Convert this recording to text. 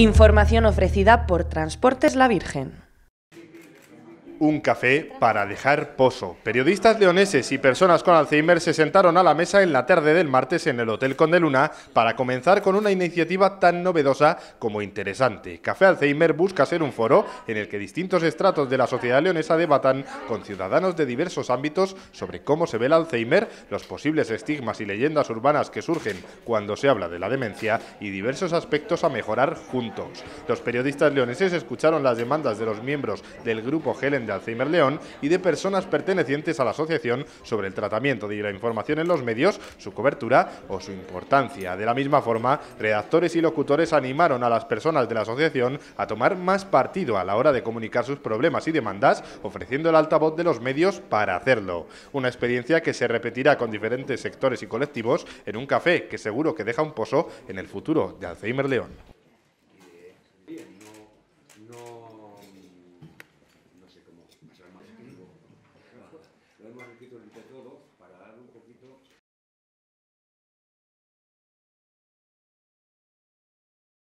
Información ofrecida por Transportes La Virgen. Un café para dejar pozo. Periodistas leoneses y personas con Alzheimer se sentaron a la mesa en la tarde del martes en el Hotel Conde Luna para comenzar con una iniciativa tan novedosa como interesante. Café Alzheimer busca ser un foro en el que distintos estratos de la sociedad leonesa debatan con ciudadanos de diversos ámbitos sobre cómo se ve el Alzheimer, los posibles estigmas y leyendas urbanas que surgen cuando se habla de la demencia y diversos aspectos a mejorar juntos. Los periodistas leoneses escucharon las demandas de los miembros del grupo Helen de Alzheimer León y de personas pertenecientes a la asociación sobre el tratamiento y la información en los medios, su cobertura o su importancia. De la misma forma, redactores y locutores animaron a las personas de la asociación a tomar más partido a la hora de comunicar sus problemas y demandas, ofreciendo el altavoz de los medios para hacerlo. Una experiencia que se repetirá con diferentes sectores y colectivos en un café que seguro que deja un pozo en el futuro de Alzheimer León. Escrito entre todos para darle un poquito